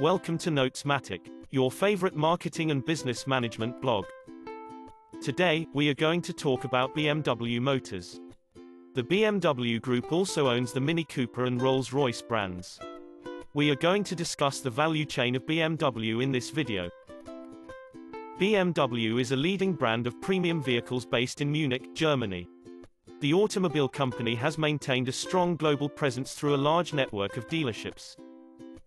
Welcome to Notesmatic, your favorite marketing and business management blog. Today, we are going to talk about BMW Motors. The BMW Group also owns the Mini Cooper and Rolls-Royce brands. We are going to discuss the value chain of BMW in this video. BMW is a leading brand of premium vehicles based in Munich, Germany. The automobile company has maintained a strong global presence through a large network of dealerships.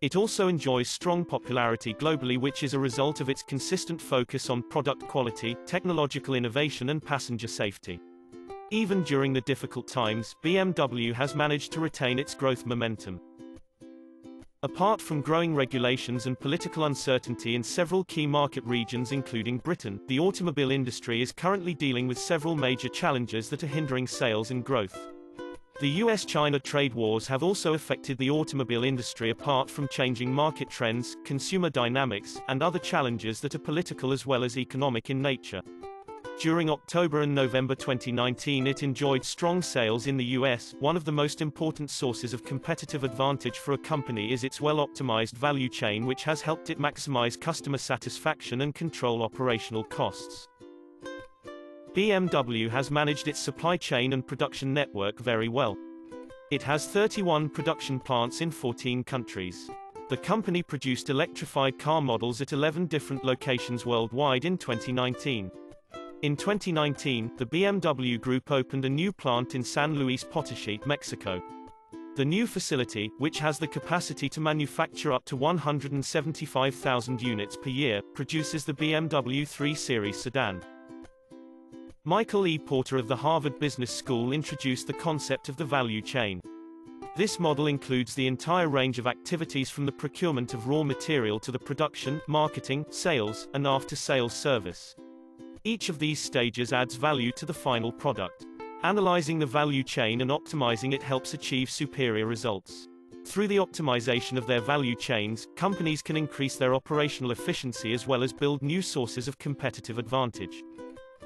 It also enjoys strong popularity globally which is a result of its consistent focus on product quality, technological innovation and passenger safety. Even during the difficult times, BMW has managed to retain its growth momentum. Apart from growing regulations and political uncertainty in several key market regions including Britain, the automobile industry is currently dealing with several major challenges that are hindering sales and growth. The US-China trade wars have also affected the automobile industry apart from changing market trends, consumer dynamics, and other challenges that are political as well as economic in nature. During October and November 2019 it enjoyed strong sales in the US. One of the most important sources of competitive advantage for a company is its well-optimized value chain which has helped it maximize customer satisfaction and control operational costs. BMW has managed its supply chain and production network very well. It has 31 production plants in 14 countries. The company produced electrified car models at 11 different locations worldwide in 2019. In 2019, the BMW Group opened a new plant in San Luis Potosí, Mexico. The new facility, which has the capacity to manufacture up to 175,000 units per year, produces the BMW 3 Series sedan. Michael E. Porter of the Harvard Business School introduced the concept of the value chain. This model includes the entire range of activities from the procurement of raw material to the production, marketing, sales, and after-sales service. Each of these stages adds value to the final product. Analyzing the value chain and optimizing it helps achieve superior results. Through the optimization of their value chains, companies can increase their operational efficiency as well as build new sources of competitive advantage.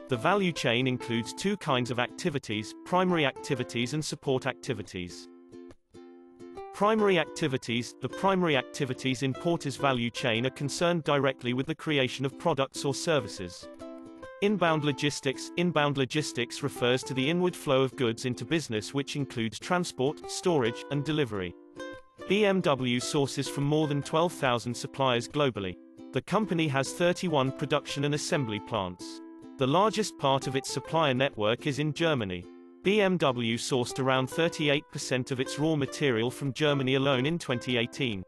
The value chain includes two kinds of activities, primary activities and support activities. Primary activities The primary activities in Porter's value chain are concerned directly with the creation of products or services. Inbound logistics Inbound logistics refers to the inward flow of goods into business which includes transport, storage, and delivery. BMW sources from more than 12,000 suppliers globally. The company has 31 production and assembly plants. The largest part of its supplier network is in Germany. BMW sourced around 38% of its raw material from Germany alone in 2018.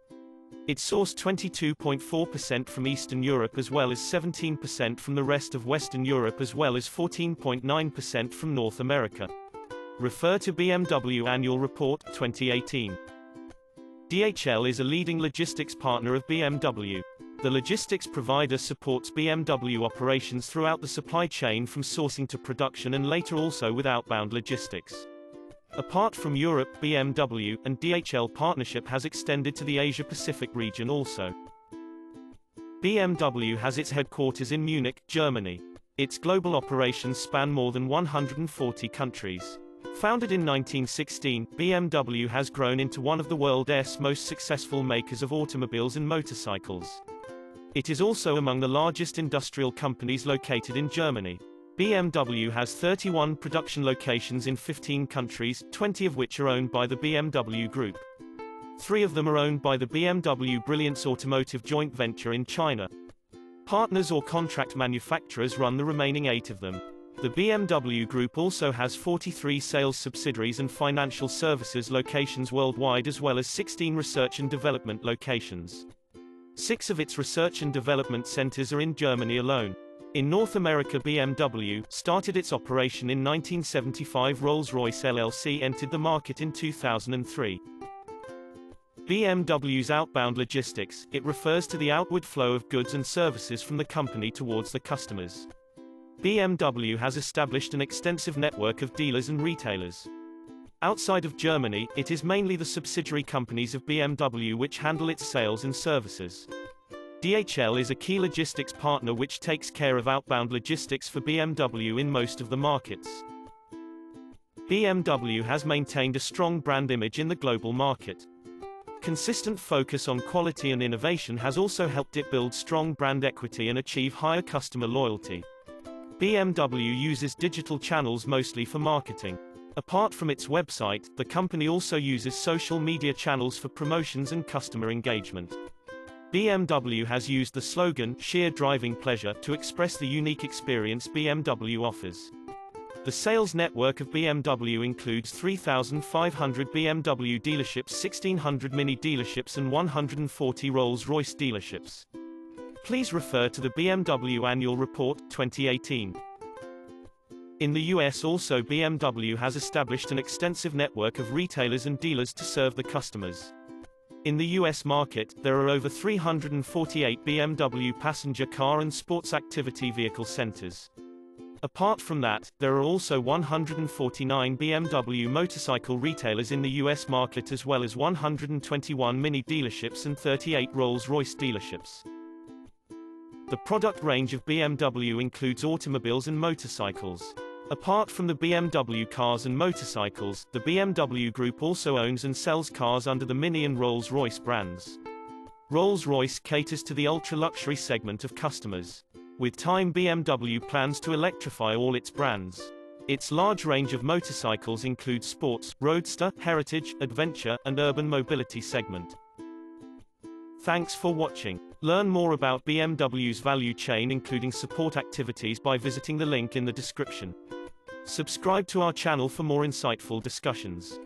It sourced 22.4% from Eastern Europe as well as 17% from the rest of Western Europe as well as 14.9% from North America. Refer to BMW Annual Report 2018. DHL is a leading logistics partner of BMW. The logistics provider supports BMW operations throughout the supply chain from sourcing to production and later also with outbound logistics. Apart from Europe, BMW and DHL partnership has extended to the Asia-Pacific region also. BMW has its headquarters in Munich, Germany. Its global operations span more than 140 countries. Founded in 1916, BMW has grown into one of the world's most successful makers of automobiles and motorcycles. It is also among the largest industrial companies located in Germany. BMW has 31 production locations in 15 countries, 20 of which are owned by the BMW Group. Three of them are owned by the BMW Brilliance Automotive joint venture in China. Partners or contract manufacturers run the remaining eight of them. The BMW Group also has 43 sales subsidiaries and financial services locations worldwide as well as 16 research and development locations. Six of its research and development centers are in Germany alone. In North America BMW started its operation in 1975 Rolls-Royce LLC entered the market in 2003. BMW's outbound logistics, it refers to the outward flow of goods and services from the company towards the customers. BMW has established an extensive network of dealers and retailers. Outside of Germany, it is mainly the subsidiary companies of BMW which handle its sales and services. DHL is a key logistics partner which takes care of outbound logistics for BMW in most of the markets. BMW has maintained a strong brand image in the global market. Consistent focus on quality and innovation has also helped it build strong brand equity and achieve higher customer loyalty. BMW uses digital channels mostly for marketing. Apart from its website, the company also uses social media channels for promotions and customer engagement. BMW has used the slogan, sheer driving pleasure, to express the unique experience BMW offers. The sales network of BMW includes 3,500 BMW dealerships 1,600 Mini dealerships and 140 Rolls-Royce dealerships. Please refer to the BMW Annual Report, 2018. In the US also BMW has established an extensive network of retailers and dealers to serve the customers. In the US market, there are over 348 BMW passenger car and sports activity vehicle centers. Apart from that, there are also 149 BMW motorcycle retailers in the US market as well as 121 Mini dealerships and 38 Rolls-Royce dealerships. The product range of BMW includes automobiles and motorcycles. Apart from the BMW cars and motorcycles, the BMW Group also owns and sells cars under the Mini and Rolls-Royce brands. Rolls-Royce caters to the ultra-luxury segment of customers. With time BMW plans to electrify all its brands. Its large range of motorcycles includes sports, roadster, heritage, adventure, and urban mobility segment. Thanks for watching. Learn more about BMW's value chain including support activities by visiting the link in the description. Subscribe to our channel for more insightful discussions.